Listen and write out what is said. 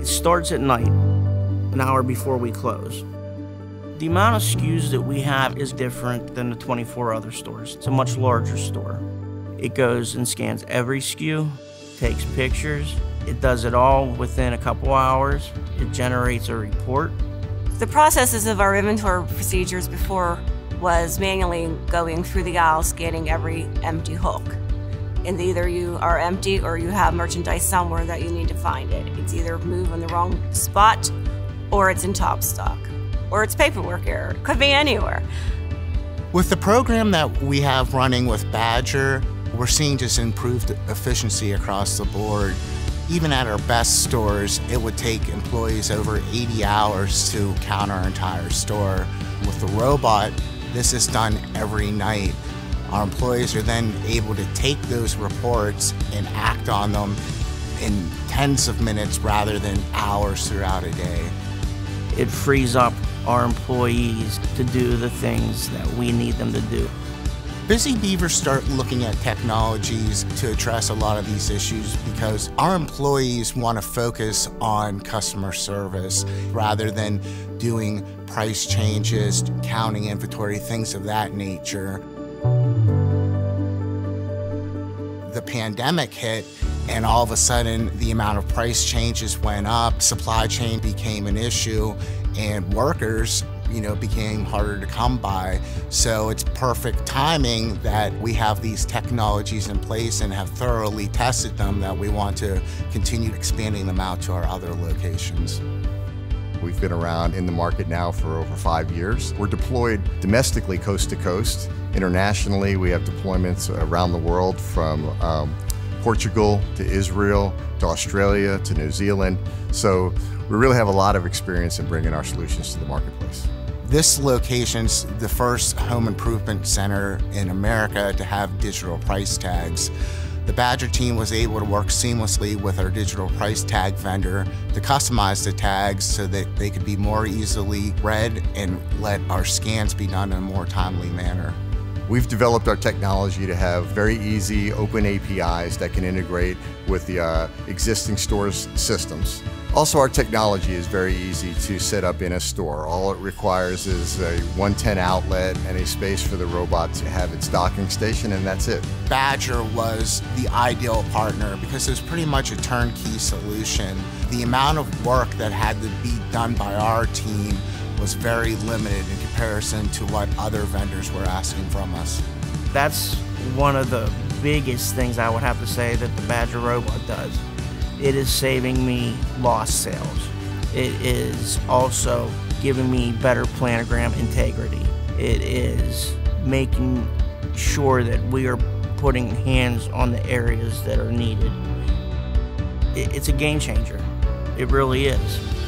It starts at night, an hour before we close. The amount of SKUs that we have is different than the 24 other stores. It's a much larger store. It goes and scans every SKU, takes pictures, it does it all within a couple hours. It generates a report. The processes of our inventory procedures before was manually going through the aisle scanning every empty hook. And either you are empty or you have merchandise somewhere that you need to find it. It's either moved in the wrong spot or it's in top stock or it's paperwork error. It could be anywhere. With the program that we have running with Badger, we're seeing just improved efficiency across the board. Even at our best stores, it would take employees over 80 hours to count our entire store. With the robot, this is done every night. Our employees are then able to take those reports and act on them in tens of minutes rather than hours throughout a day. It frees up our employees to do the things that we need them to do. Busy Beavers start looking at technologies to address a lot of these issues because our employees want to focus on customer service rather than doing price changes, counting inventory, things of that nature. The pandemic hit and all of a sudden the amount of price changes went up, supply chain became an issue, and workers you know, became harder to come by. So it's perfect timing that we have these technologies in place and have thoroughly tested them that we want to continue expanding them out to our other locations. We've been around in the market now for over five years. We're deployed domestically coast to coast. Internationally, we have deployments around the world from um, Portugal to Israel to Australia to New Zealand. So we really have a lot of experience in bringing our solutions to the marketplace. This location's the first home improvement center in America to have digital price tags. The Badger team was able to work seamlessly with our digital price tag vendor to customize the tags so that they could be more easily read and let our scans be done in a more timely manner. We've developed our technology to have very easy open APIs that can integrate with the uh, existing store's systems. Also, our technology is very easy to set up in a store. All it requires is a 110 outlet and a space for the robot to have its docking station, and that's it. Badger was the ideal partner because it was pretty much a turnkey solution. The amount of work that had to be done by our team was very limited in comparison to what other vendors were asking from us. That's one of the biggest things I would have to say that the Badger robot does. It is saving me lost sales. It is also giving me better planogram integrity. It is making sure that we are putting hands on the areas that are needed. It's a game changer. It really is.